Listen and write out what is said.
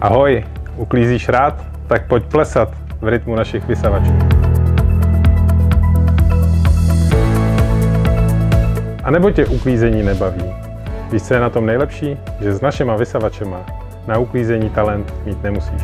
Ahoj, uklízíš rád? Tak pojď plesat v rytmu našich vysavačů. A nebo tě uklízení nebaví? Víš, co je na tom nejlepší? Že s našima vysavačema na uklízení talent mít nemusíš.